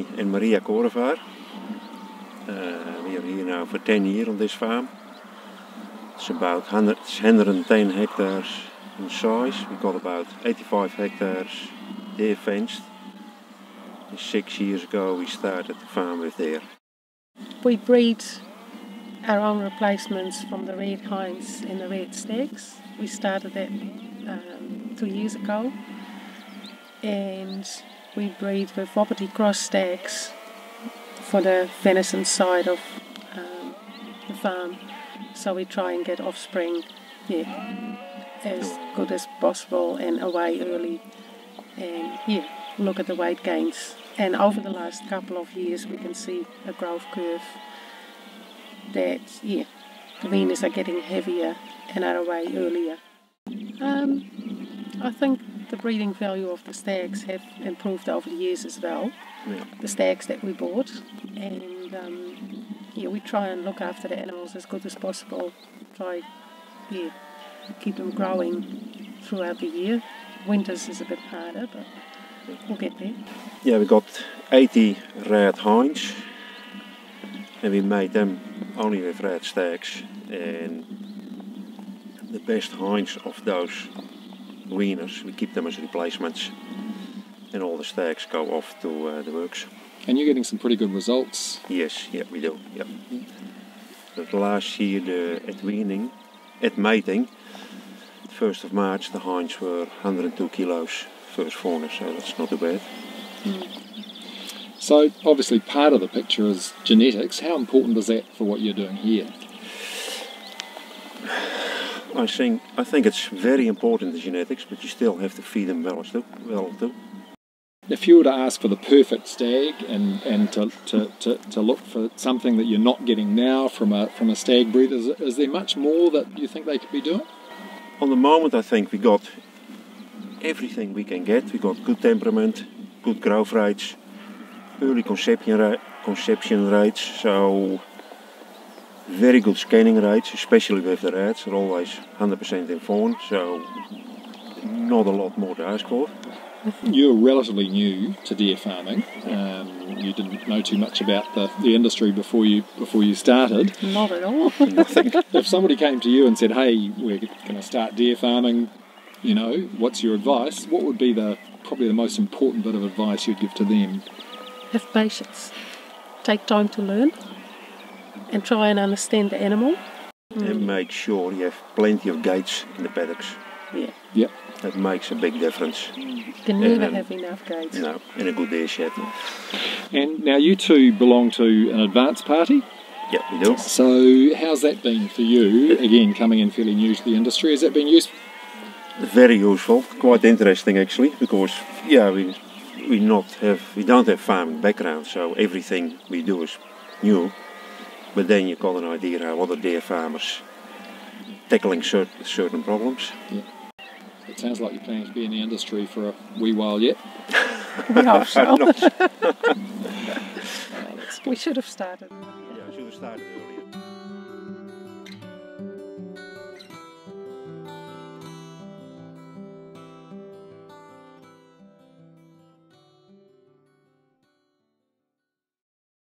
and Maria Korevaar. Uh, we are here now for 10 years on this farm. It's about 100, it's 110 hectares in size. We got about 85 hectares deer fenced. And six years ago we started the farm with deer. We breed our own replacements from the red hinds and the red stags. We started that um, two years ago, and we breed with Wapiti cross stags for the venison side of um, the farm. So we try and get offspring, yeah, as good as possible and away early, and yeah, look at the weight gains. And over the last couple of years, we can see a growth curve that yeah, the weaners are getting heavier and are away earlier. Um, I think the breeding value of the stags have improved over the years as well. Yeah. The stags that we bought, and um, yeah, we try and look after the animals as good as possible. Try, yeah, keep them growing throughout the year. Winters is a bit harder, but we'll get there. Yeah, we got 80 red hinds and we made them only with red stags and the best hinds of those weaners, we keep them as replacements and all the stags go off to uh, the works. And you're getting some pretty good results. Yes, yeah, we do. Yeah. But last year the, at weaning, at mating, 1st of March, the hinds were 102 kilos first fawners, so that's not too bad. So obviously part of the picture is genetics. How important is that for what you're doing here? I think I think it's very important the genetics, but you still have to feed them well as too. Well too. If you were to ask for the perfect stag and, and to, to, to, to look for something that you're not getting now from a from a stag breed, is, is there much more that you think they could be doing? On the moment, I think we got everything we can get. We got good temperament, good growth rates, early conception conception rates, so very good scanning rates, especially with the rats. They're always 100% in fawn, so not a lot more to ask for. You're relatively new to deer farming. Um, you didn't know too much about the, the industry before you before you started. Not at all. If somebody came to you and said, "Hey, we're going to start deer farming," you know, what's your advice? What would be the probably the most important bit of advice you'd give to them? Have patience. Take time to learn and try and understand the animal. And make sure you have plenty of gates in the paddocks. Yeah. Yep. That makes a big difference. You can never Um, have enough gates. No, in a good deer shed. And now you two belong to an advanced party. Yeah, we do. So how's that been for you? Again, coming in fairly new to the industry, has that been useful? Very useful, quite interesting actually, because yeah, we we not have we don't have farming background, so everything we do is new. But then you've got an idea how other deer farmers tackling certain certain problems. Yeah. It sounds like you're planning to be in the industry for a wee while yet. We hope so. Not- we should have started. yeah, I should have started earlier.